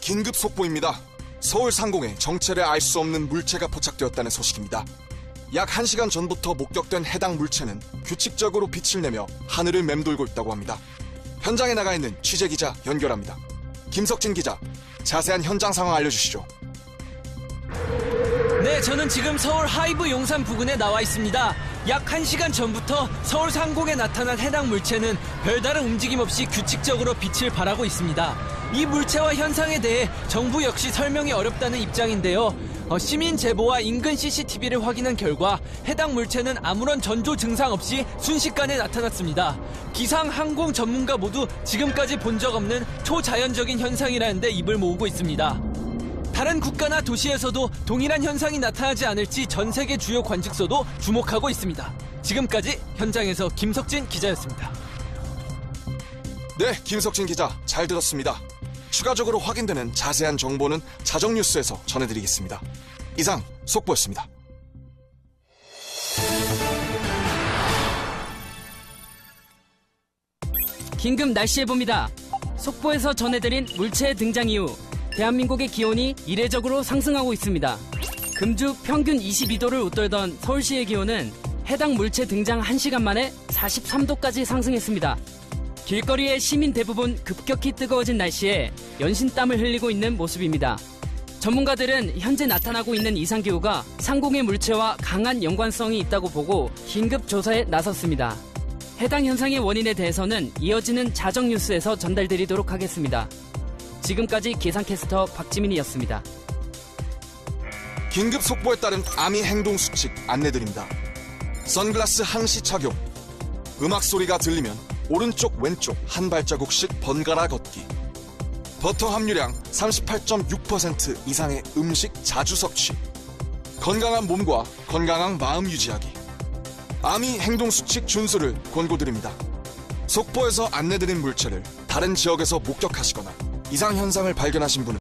긴급 속보입니다. 서울 상공에 정체를 알 수 없는 물체가 포착되었다는 소식입니다. 약 1시간 전부터 목격된 해당 물체는 규칙적으로 빛을 내며 하늘을 맴돌고 있다고 합니다. 현장에 나가 있는 취재 기자 연결합니다. 김석진 기자, 자세한 현장 상황 알려주시죠. 네, 저는 지금 서울 하이브 용산 부근에 나와 있습니다. 약 1시간 전부터 서울 상공에 나타난 해당 물체는 별다른 움직임 없이 규칙적으로 빛을 발하고 있습니다. 이 물체와 현상에 대해 정부 역시 설명이 어렵다는 입장인데요. 어, 시민 제보와 인근 CCTV를 확인한 결과 해당 물체는 아무런 전조 증상 없이 순식간에 나타났습니다. 기상 항공 전문가 모두 지금까지 본 적 없는 초자연적인 현상이라는데 입을 모으고 있습니다. 다른 국가나 도시에서도 동일한 현상이 나타나지 않을지 전 세계 주요 관측소도 주목하고 있습니다. 지금까지 현장에서 김석진 기자였습니다. 네, 김석진 기자, 잘 들었습니다. 추가적으로 확인되는 자세한 정보는 자정 뉴스에서 전해드리겠습니다. 이상 속보였습니다. 긴급 날씨 예보입니다. 속보에서 전해드린 물체의 등장 이후 대한민국의 기온이 이례적으로 상승하고 있습니다. 금주 평균 22도를 웃돌던 서울시의 기온은 해당 물체 등장 1시간 만에 43도까지 상승했습니다. 길거리의 시민 대부분 급격히 뜨거워진 날씨에 연신 땀을 흘리고 있는 모습입니다. 전문가들은 현재 나타나고 있는 이상기후가 상공의 물체와 강한 연관성이 있다고 보고 긴급 조사에 나섰습니다. 해당 현상의 원인에 대해서는 이어지는 자정 뉴스에서 전달드리도록 하겠습니다. 지금까지 기상캐스터 박지민이었습니다. 긴급 속보에 따른 아미 행동 수칙 안내드립니다. 선글라스 항시 착용. 음악 소리가 들리면 오른쪽 왼쪽 한 발자국씩 번갈아 걷기. 버터 함유량 38.6% 이상의 음식 자주 섭취. 건강한 몸과 건강한 마음 유지하기. 아미 행동 수칙 준수를 권고드립니다. 속보에서 안내드린 물체를 다른 지역에서 목격하시거나 이상 현상을 발견하신 분은